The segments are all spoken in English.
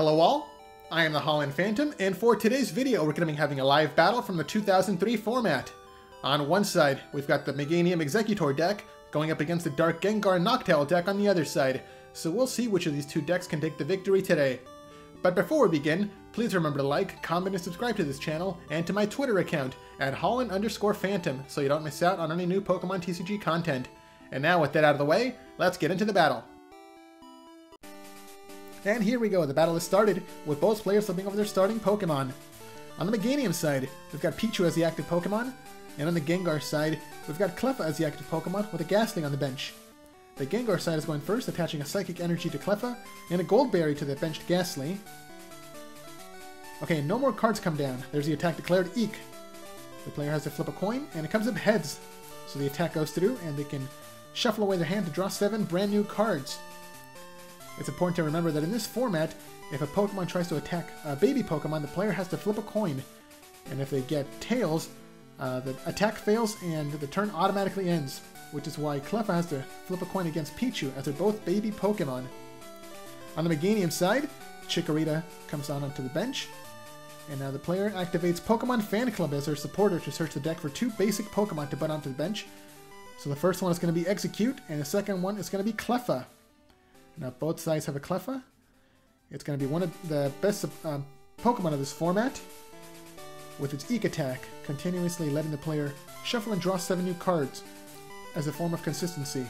Hello all, I am the Holon Phantom, and for today's video we're going to be having a live battle from the 2003 format. On one side, we've got the Meganium Exeggutor deck going up against the Dark Gengar Noctowl deck on the other side, so we'll see which of these two decks can take the victory today. But before we begin, please remember to like, comment, and subscribe to this channel, and to my Twitter account, at Holon underscore Phantom, so you don't miss out on any new Pokemon TCG content. And now with that out of the way, let's get into the battle. And here we go, the battle has started, with both players flipping over their starting Pokemon. On the Meganium side, we've got Pichu as the active Pokemon, and on the Gengar side, we've got Cleffa as the active Pokemon with a Gastly on the bench. The Gengar side is going first, attaching a Psychic Energy to Cleffa, and a Gold Berry to the benched Gastly. Okay, no more cards come down. There's the attack declared Eek. The player has to flip a coin, and it comes up heads. So the attack goes through, and they can shuffle away their hand to draw seven brand new cards. It's important to remember that in this format, if a Pokemon tries to attack a baby Pokemon, the player has to flip a coin. And if they get tails, uh, the attack fails and the turn automatically ends, which is why Cleffa has to flip a coin against Pichu, as they're both baby Pokemon. On the Meganium side, Chikorita comes on onto the bench, and now the player activates Pokemon Fan Club as their supporter to search the deck for two basic Pokemon to put onto the bench. So the first one is going to be Exeggcute, and the second one is going to be Cleffa. Now both sides have a Cleffa. It's going to be one of the best um, Pokemon of this format, with its Eek attack, continuously letting the player shuffle and draw 7 new cards as a form of consistency.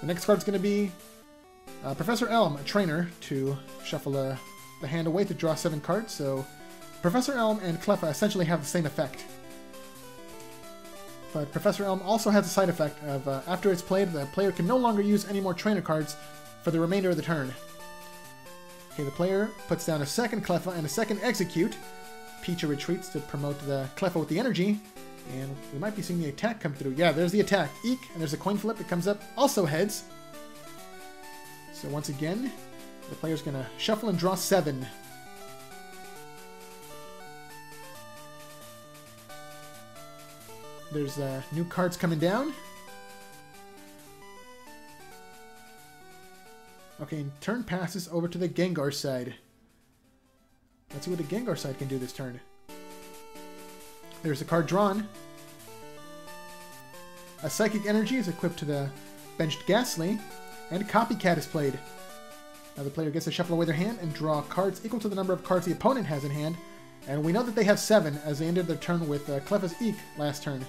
The next card is going to be uh, Professor Elm, a trainer, to shuffle uh, the hand away to draw 7 cards, so Professor Elm and Cleffa essentially have the same effect. But Professor Elm also has a side effect of uh, after it's played, the player can no longer use any more trainer cards for the remainder of the turn. Okay, the player puts down a second Cleffa and a second Exeggcute. Pichu retreats to promote the Cleffa with the energy, and we might be seeing the attack come through. Yeah, there's the attack. Eek, and there's a coin flip. It comes up, also heads. So once again, the player's going to shuffle and draw seven. There's uh, new cards coming down. Okay, turn passes over to the Gengar side. Let's see what the Gengar side can do this turn. There's a card drawn. A Psychic Energy is equipped to the benched Gastly, and Copycat is played. Now the player gets to shuffle away their hand and draw cards equal to the number of cards the opponent has in hand, and we know that they have seven as they ended their turn with uh, Cleffa's Eek last turn.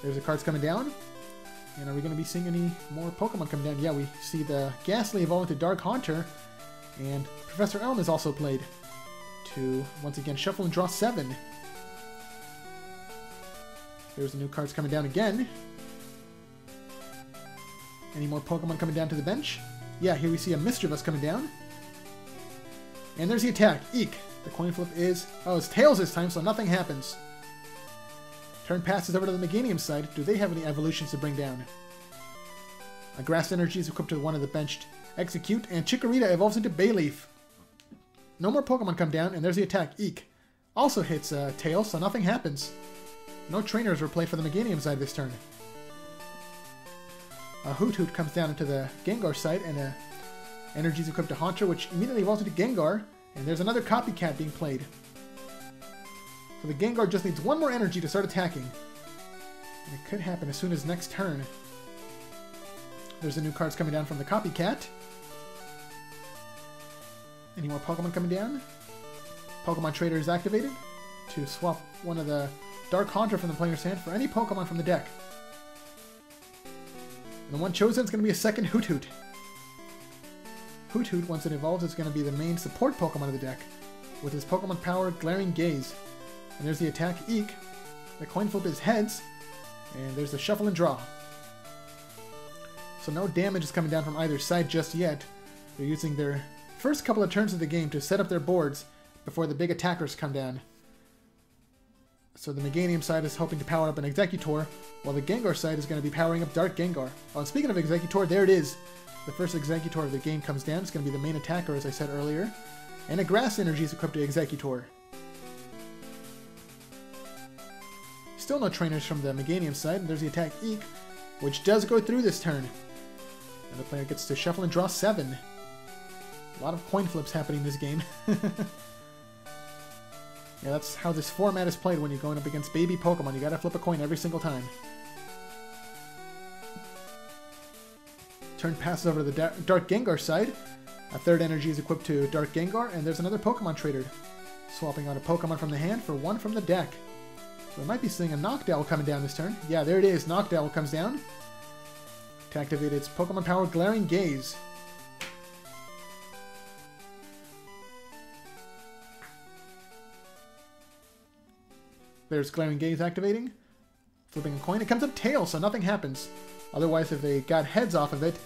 There's the cards coming down. And are we going to be seeing any more Pokemon come down? Yeah, we see the Gastly evolve into Dark Haunter, and Professor Elm is also played to, once again, shuffle and draw seven. There's the new cards coming down again. Any more Pokemon coming down to the bench? Yeah, here we see a Misdreavus coming down. And there's the attack. Eek! The coin flip is... Oh, it's Tails this time, so nothing happens. Turn passes over to the Meganium side. Do they have any evolutions to bring down? A Grass Energy is equipped to one of the benched Exeggcute, and Chikorita evolves into Bayleef. No more Pokemon come down, and there's the attack, Eek. Also hits uh, Tails, so nothing happens. No trainers were played for the Meganium side this turn. A Hoothoot comes down into the Gengar side, and a Energy is equipped to Haunter, which immediately evolves into Gengar, and there's another Copycat being played. So the Gengar just needs one more energy to start attacking. And it could happen as soon as next turn. There's the new cards coming down from the Copycat. Any more Pokemon coming down? Pokemon Trader is activated to swap one of the Dark Haunter from the player's hand for any Pokemon from the deck. And the one chosen is going to be a second Hoothoot. Hoot Hoot, once it evolves, is going to be the main support Pokemon of the deck, with his Pokemon power Glaring Gaze. And there's the attack Eek. The coin flip is heads. And there's the shuffle and draw. So no damage is coming down from either side just yet. They're using their first couple of turns of the game to set up their boards before the big attackers come down. So the Meganium side is hoping to power up an Exeggutor, while the Gengar side is going to be powering up Dark Gengar. Oh, speaking of Exeggutor, there it is. The first Exeggutor of the game comes down. It's going to be the main attacker, as I said earlier. And a Grass Energy is equipped to Exeggutor. Still no trainers from the Meganium side, there's the attack Eek, which does go through this turn. And the player gets to shuffle and draw 7. A lot of coin flips happening in this game. yeah, that's how this format is played when you're going up against baby Pokemon. You gotta flip a coin every single time. Turn passes over to the Dark Gengar side. A third energy is equipped to Dark Gengar, and there's another Pokemon trader. Swapping out a Pokemon from the hand for one from the deck. So we might be seeing a Noctowl coming down this turn. Yeah, there it is. Noctowl comes down. To activate its Pokemon Power Glaring Gaze. There's Glaring Gaze activating. Flipping a coin. It comes up tail, so nothing happens. Otherwise, if they got heads off of it,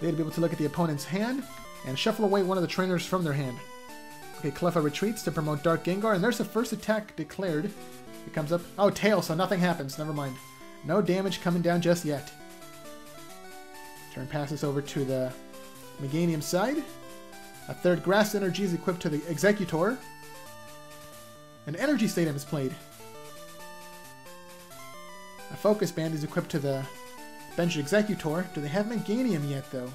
they'd be able to look at the opponent's hand and shuffle away one of the trainers from their hand. Okay, Cleffa retreats to promote Dark Gengar, and there's the first attack declared. It comes up. Oh, tail, so nothing happens. Never mind. No damage coming down just yet. Turn passes over to the Meganium side. A third Grass Energy is equipped to the Exeggutor. An Energy Stadium is played. A Focus Band is equipped to the Bench Exeggutor. Do they have Meganium yet, though?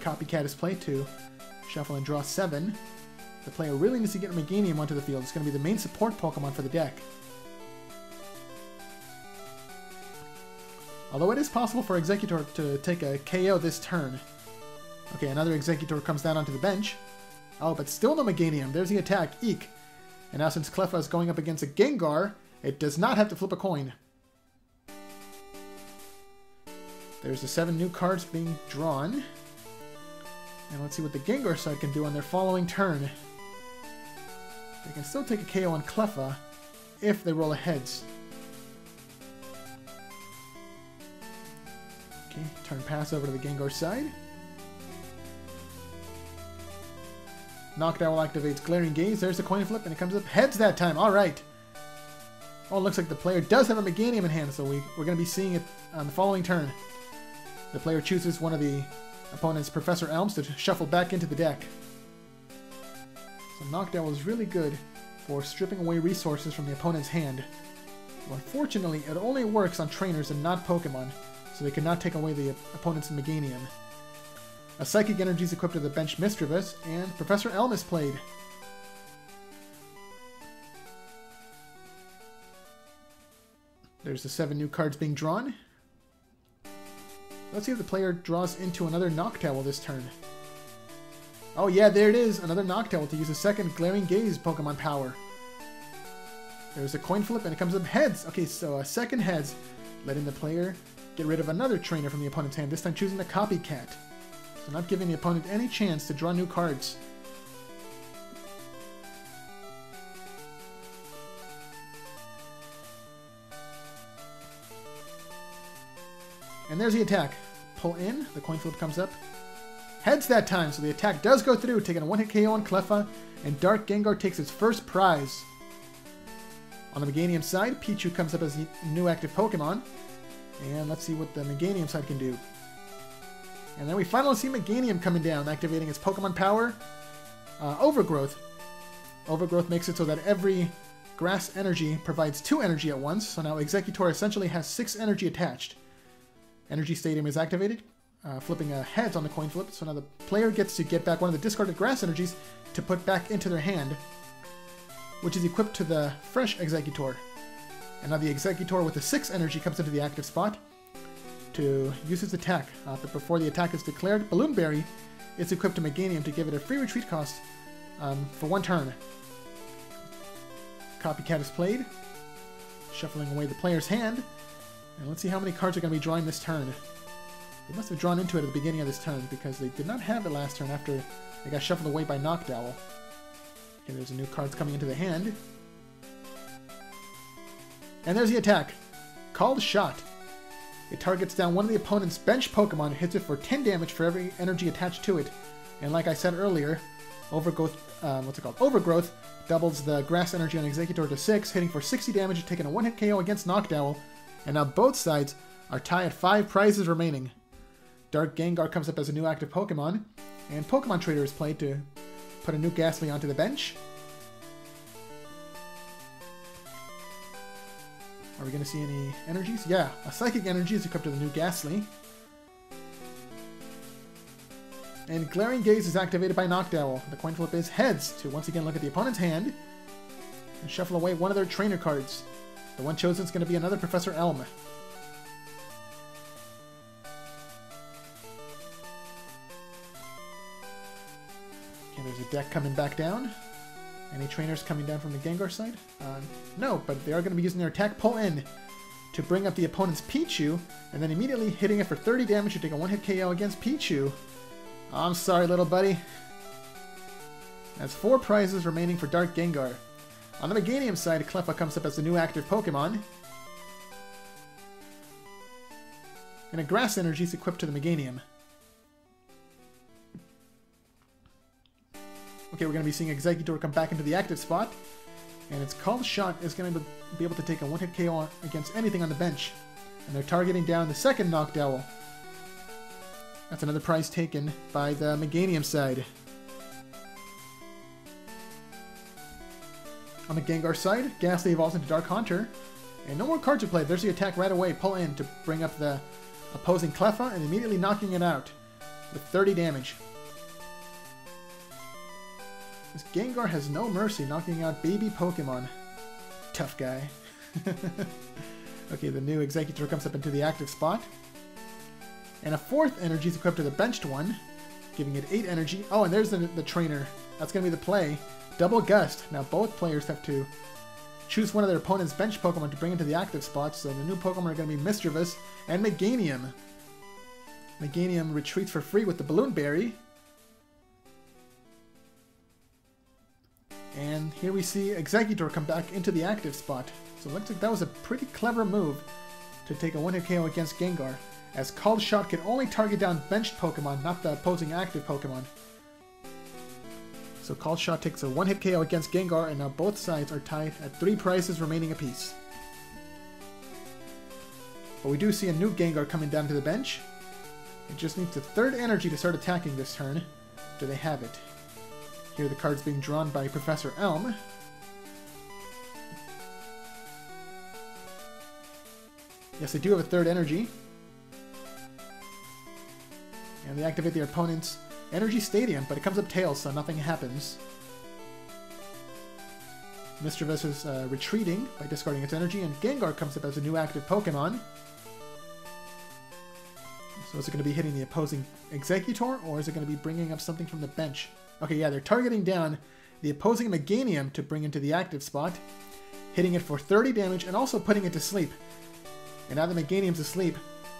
Copycat is played too. Shuffle and draw 7. The player really needs to get Meganium onto the field. It's going to be the main support Pokemon for the deck. Although it is possible for Exeggutor to take a KO this turn. Okay, another Exeggutor comes down onto the bench. Oh, but still no Meganium. There's the attack. Eek. And now since Cleffa is going up against a Gengar, it does not have to flip a coin. There's the seven new cards being drawn. And let's see what the Gengar side can do on their following turn. They can still take a KO on Cleffa if they roll a heads. Okay, turn pass over to the Gengar side. Noctowl activates Glaring Gaze. There's the coin flip, and it comes up heads that time. All right. Oh, it looks like the player does have a Meganium in hand, so we, we're going to be seeing it on the following turn. The player chooses one of the opponent's Professor Elms to shuffle back into the deck. So Noctowl is really good for stripping away resources from the opponent's hand. Unfortunately, it only works on trainers and not Pokemon, so they cannot take away the opponent's Meganium. A Psychic Energy is equipped to the bench Misdreavus, and Professor Elm is played. There's the seven new cards being drawn. Let's see if the player draws into another Noctowl this turn. Oh yeah, there it is! Another Noctowl to use a second Glaring Gaze Pokemon power. There's a coin flip and it comes up heads. Okay, so a second heads, letting the player get rid of another trainer from the opponent's hand, this time choosing a Copycat. So not giving the opponent any chance to draw new cards. And there's the attack. Pull in, the coin flip comes up. Heads that time, so the attack does go through, taking a one-hit KO on Cleffa, and Dark Gengar takes its first prize. On the Meganium side, Pichu comes up as a new active Pokemon. And let's see what the Meganium side can do. And then we finally see Meganium coming down, activating its Pokemon power. Uh, Overgrowth. Overgrowth makes it so that every grass energy provides two energy at once, so now Exeggutor essentially has six energy attached. Energy Stadium is activated, uh, flipping a heads on the coin flip, so now the player gets to get back one of the discarded grass energies to put back into their hand, which is equipped to the fresh Exeggutor. And now the Exeggutor with the 6 energy comes into the active spot to use its attack. Uh, but before the attack is declared, Balloon Berry is equipped to Meganium to give it a free retreat cost um, for one turn. Copycat is played, shuffling away the player's hand, and let's see how many cards are going to be drawing this turn. They must have drawn into it at the beginning of this turn because they did not have it last turn after they got shuffled away by Noctowl. Okay, there's a new cards coming into the hand. And there's the attack. Called Shot. It targets down one of the opponent's bench Pokemon and hits it for 10 damage for every energy attached to it. And like I said earlier, Overgrowth, um, what's it called? Overgrowth doubles the grass energy on Exeggutor to 6, hitting for 60 damage, taking a one-hit KO against Noctowl, and now both sides are tied at 5 prizes remaining. Dark Gengar comes up as a new active Pokemon, and Pokemon Trader is played to put a new Gastly onto the bench. Are we going to see any energies? Yeah, a Psychic Energy is equipped to the new Gastly. And Glaring Gaze is activated by Noctowl. The coin flip is heads to once again look at the opponent's hand and shuffle away one of their trainer cards. The one chosen is going to be another Professor Elm. Okay, there's a deck coming back down. Any trainers coming down from the Gengar side? Uh, no, but they are going to be using their attack pull in to bring up the opponent's Pichu, and then immediately hitting it for 30 damage to take a one-hit KO against Pichu. I'm sorry, little buddy. That's four prizes remaining for Dark Gengar. On the Meganium side, Cleffa comes up as a new active Pokemon. And a Grass Energy is equipped to the Meganium. Okay, we're going to be seeing Exeggutor come back into the active spot. And its Called Shot is going to be able to take a one-hit KO against anything on the bench. And they're targeting down the second Noctowl. That's another prize taken by the Meganium side. On the Gengar side, Gastly evolves into Dark Haunter. And no more cards to play. There's the attack right away. Pull in to bring up the opposing Cleffa and immediately knocking it out with 30 damage. This Gengar has no mercy knocking out baby Pokemon. Tough guy. okay, the new Exeggutor comes up into the active spot. And a fourth energy is equipped to the benched one, giving it 8 energy. Oh, and there's the, the trainer. That's going to be the play. Double Gust. Now both players have to choose one of their opponent's bench Pokemon to bring into the active spot, so the new Pokemon are going to be Misdreavus and Meganium. Meganium retreats for free with the Balloon Berry. And here we see Exeggutor come back into the active spot. So it looks like that was a pretty clever move to take a one-hit KO against Gengar, as Called Shot can only target down benched Pokemon, not the opposing active Pokemon. So Shot takes a one-hit KO against Gengar, and now both sides are tied at three prizes remaining apiece. But we do see a new Gengar coming down to the bench. It just needs a third energy to start attacking this turn. Do they have it? Here the cards being drawn by Professor Elm. Yes, they do have a third energy. And they activate their opponent's Energy Stadium, but it comes up tails, so nothing happens. Misdreavus is uh, retreating by discarding its energy, and Gengar comes up as a new active Pokemon. So is it going to be hitting the opposing Exeggutor, or is it going to be bringing up something from the bench? Okay, yeah, they're targeting down the opposing Meganium to bring into the active spot, hitting it for 30 damage, and also putting it to sleep. And now the Meganium's asleep,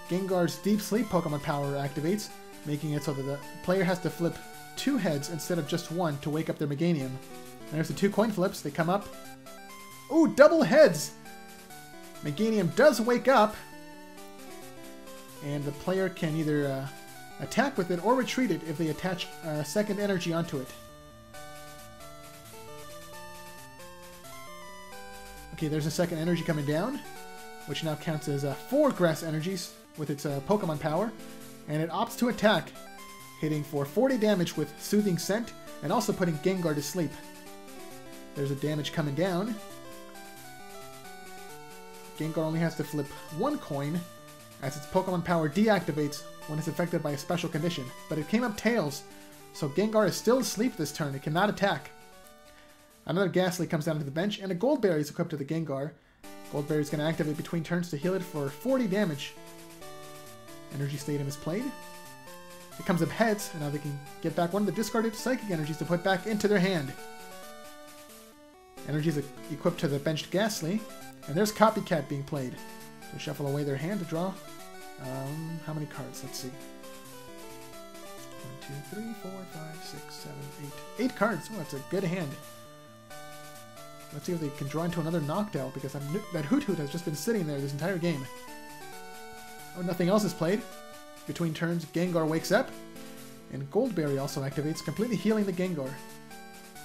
Gengar's Deep Sleep Pokemon power activates, making it so that the player has to flip two heads instead of just one to wake up their Meganium. There's the two coin flips, they come up. Ooh, double heads! Meganium does wake up, and the player can either uh, attack with it or retreat it if they attach a second energy onto it. Okay, there's a second energy coming down, which now counts as uh, four grass energies with its uh, Pokemon power, and it opts to attack, hitting for 40 damage with Soothing Scent, and also putting Gengar to sleep. There's a damage coming down. Gengar only has to flip one coin, as its Pokemon power deactivates when it's affected by a special condition, but it came up tails, so Gengar is still asleep this turn, it cannot attack. Another Gastly comes down to the bench, and a Gold Berry is equipped to the Gengar. Gold Berry is going to activate between turns to heal it for 40 damage. Energy Stadium is played. It comes up heads, and now they can get back one of the discarded Psychic Energies to put back into their hand. Energy is equipped to the benched Gastly, and there's Copycat being played. So shuffle away their hand to draw. Um, how many cards? Let's see. One, two, three, four, five, six, seven, eight. Eight cards. Oh, that's a good hand. Let's see if they can draw into another Noctowl, because that Hoothoot has just been sitting there this entire game. Oh, nothing else is played. Between turns, Gengar wakes up, and Gold Berry also activates, completely healing the Gengar.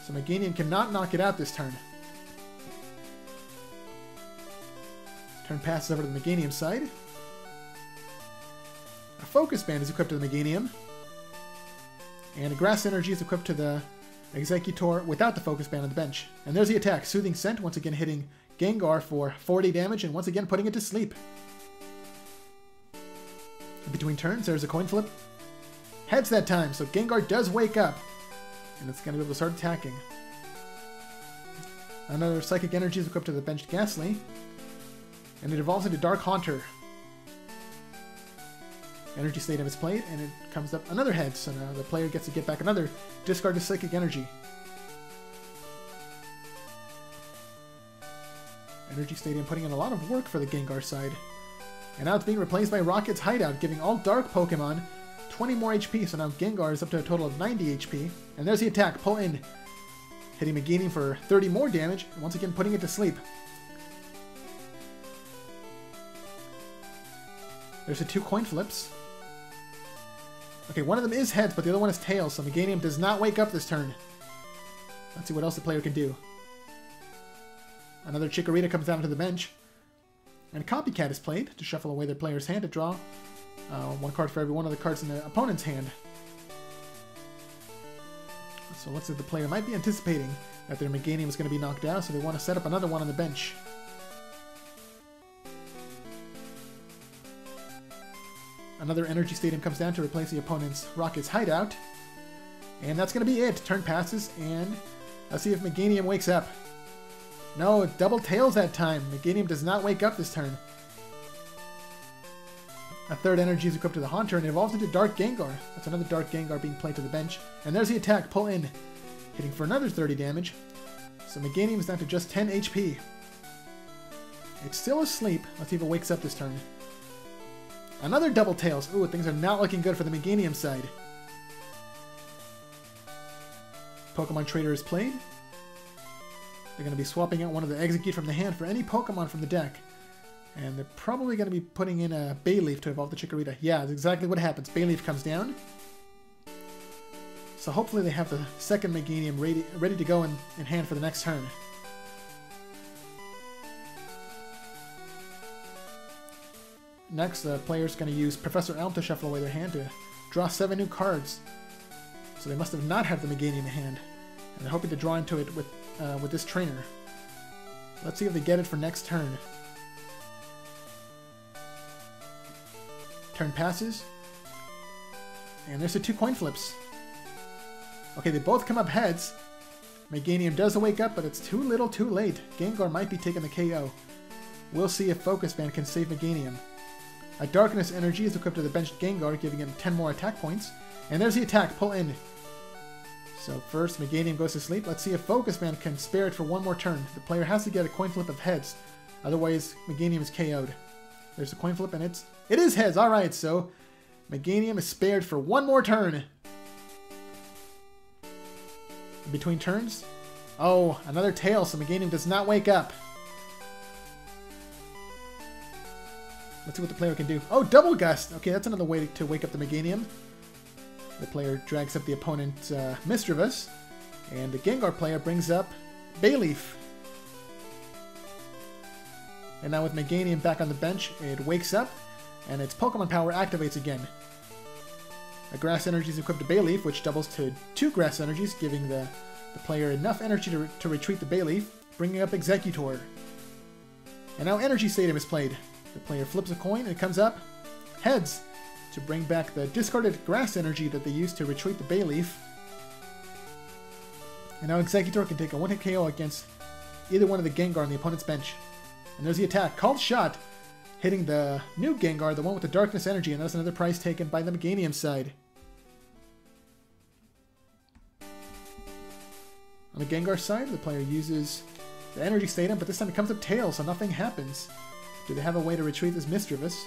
So Meganium cannot knock it out this turn. Turn passes over to the Meganium side. A Focus Band is equipped to the Meganium. And a Grass Energy is equipped to the Exeggutor without the Focus Band on the bench. And there's the attack. Soothing Scent, once again hitting Gengar for 40 damage, and once again putting it to sleep. Between turns, there's a coin flip. Heads that time, so Gengar does wake up. And it's going to be able to start attacking. Another Psychic Energy is equipped to the benched Gastly. And it evolves into Dark Haunter. Energy Stadium is played, and it comes up another head, so now the player gets to get back another discard discarded Psychic Energy. Energy Stadium putting in a lot of work for the Gengar side. And now it's being replaced by Rocket's Hideout, giving all Dark Pokemon 20 more HP, so now Gengar is up to a total of 90 HP. And there's the attack, pull in, hitting Meganium for 30 more damage, and once again putting it to sleep. There's the two coin flips. Okay, one of them is heads, but the other one is tails, so Meganium does not wake up this turn. Let's see what else the player can do. Another Chikorita comes down to the bench. And Copycat is played to shuffle away their player's hand to draw uh, one card for every one of the cards in the opponent's hand. So it looks like the player might be anticipating that their Meganium is going to be knocked out, so they want to set up another one on the bench. Another Energy Stadium comes down to replace the opponent's Rocket's Hideout. And that's going to be it. Turn passes, and let's see if Meganium wakes up. No, double tails that time. Meganium does not wake up this turn. A third energy is equipped to the Haunter and it evolves into Dark Gengar. That's another Dark Gengar being played to the bench. And there's the attack, pull in, hitting for another 30 damage. So Meganium is down to just 10 HP. It's still asleep. Let's see if it wakes up this turn. Another Double Tails. Ooh, things are not looking good for the Meganium side. Pokemon Trader is played. They're going to be swapping out one of the Exeggcute from the hand for any Pokemon from the deck. And they're probably going to be putting in a Bayleef to evolve the Chikorita. Yeah, that's exactly what happens. Bayleef comes down. So hopefully they have the second Meganium ready, ready to go in, in hand for the next turn. Next, the player's going to use Professor Elm to shuffle away their hand to draw seven new cards. So they must have not had the Meganium in hand. And they're hoping to draw into it with, uh, with this trainer. Let's see if they get it for next turn. Turn passes. And there's the two coin flips. Okay, they both come up heads. Meganium does wake up, but it's too little too late. Gengar might be taking the KO. We'll see if Focus Band can save Meganium. A Darkness Energy is equipped to the benched Gengar, giving him 10 more attack points. And there's the attack, pull in. So first, Meganium goes to sleep. Let's see if Focus Band can spare it for one more turn. The player has to get a coin flip of heads. Otherwise, Meganium is KO'd. There's a coin flip, and it's it is heads. All right, so Meganium is spared for one more turn. In between turns, oh, another tail. So Meganium does not wake up. Let's see what the player can do. Oh, double gust. Okay, that's another way to wake up the Meganium. The player drags up the opponent's uh, and the Gengar player brings up Bayleef. And now with Meganium back on the bench, it wakes up, and its Pokemon power activates again. A Grass Energy is equipped to Bayleef, which doubles to two Grass Energies, giving the, the player enough energy to, re to retreat the Bayleef, bringing up Exeggutor. And now Energy Stadium is played. The player flips a coin, and it comes up Heads, to bring back the discarded Grass Energy that they used to retreat the Bayleef. And now Exeggutor can take a one-hit KO against either one of the Gengar on the opponent's bench. And there's the attack, called Shot, hitting the new Gengar, the one with the Darkness Energy, and that's another prize taken by the Meganium side. On the Gengar side, the player uses the Energy Stadium, but this time it comes up tails, so nothing happens. Do they have a way to retreat this Misdreavus?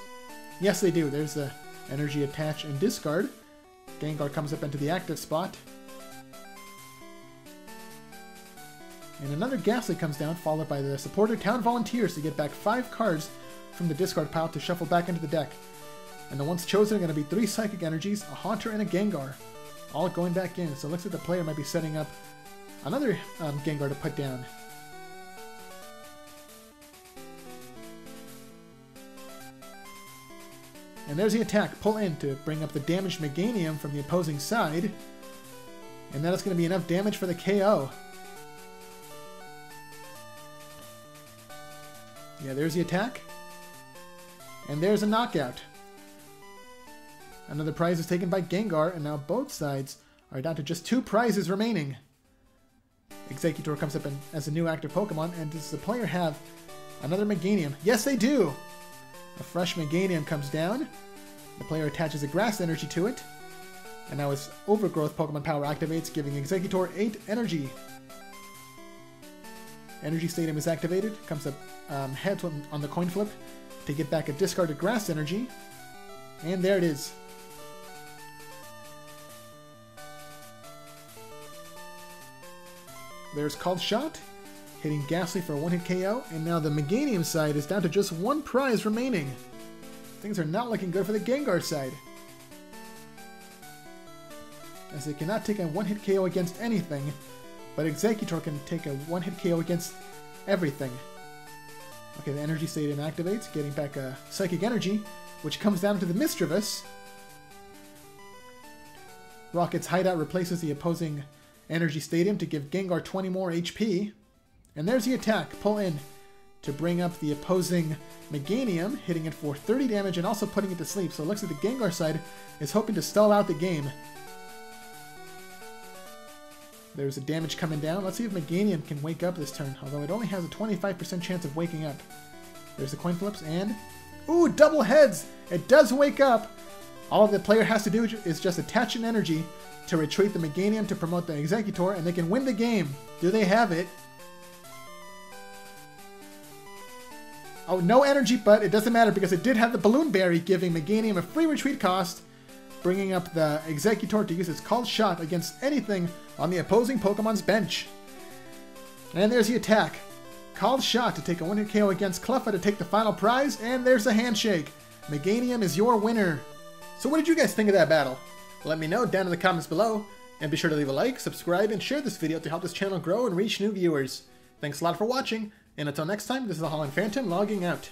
Yes, they do. There's the Energy Attach and Discard. Gengar comes up into the active spot. And another Gastly comes down, followed by the supporter Town Volunteers to get back five cards from the discard pile to shuffle back into the deck. And the ones chosen are going to be three Psychic Energies, a Haunter, and a Gengar. All going back in, so it looks like the player might be setting up another um, Gengar to put down. And there's the attack. Pull in to bring up the damaged Meganium from the opposing side. And that is going to be enough damage for the KO. Yeah, there's the attack. And there's a knockout. Another prize is taken by Gengar, and now both sides are down to just two prizes remaining. Exeggutor comes up in, as a new active Pokemon, and does the player have another Meganium? Yes, they do! A fresh Meganium comes down. The player attaches a Grass Energy to it. And now its Overgrowth Pokemon power activates, giving Exeggutor 8 energy. Energy Stadium is activated, comes up um, heads on the coin flip to get back a discarded Grass Energy. And there it is. There's Called Shot, hitting Gastly for a one-hit KO, and now the Meganium side is down to just one prize remaining. Things are not looking good for the Gengar side. As they cannot take a one-hit KO against anything, but Exeggutor can take a one-hit KO against everything. Okay, the Energy Stadium activates, getting back a Psychic Energy, which comes down to the Misdreavus. Rocket's Hideout replaces the opposing Energy Stadium to give Gengar 20 more HP. And there's the attack, pull in, to bring up the opposing Meganium, hitting it for 30 damage and also putting it to sleep. So it looks like the Gengar side is hoping to stall out the game. There's a damage coming down. Let's see if Meganium can wake up this turn, although it only has a 25% chance of waking up. There's the coin flips, and... Ooh, double heads! It does wake up! All the player has to do is just attach an energy to retreat the Meganium to promote the Exeggutor, and they can win the game. Do they have it? Oh, no energy, but it doesn't matter because it did have the Balloon Berry, giving Meganium a free retreat cost, bringing up the Exeggutor to use its Called Shot against anything on the opposing Pokemon's bench. And there's the attack. Called Shot to take a one-hit KO against Cleffa to take the final prize, and there's the handshake. Meganium is your winner. So what did you guys think of that battle? Let me know down in the comments below, and be sure to leave a like, subscribe, and share this video to help this channel grow and reach new viewers. Thanks a lot for watching, and until next time, this is the Holon Phantom logging out.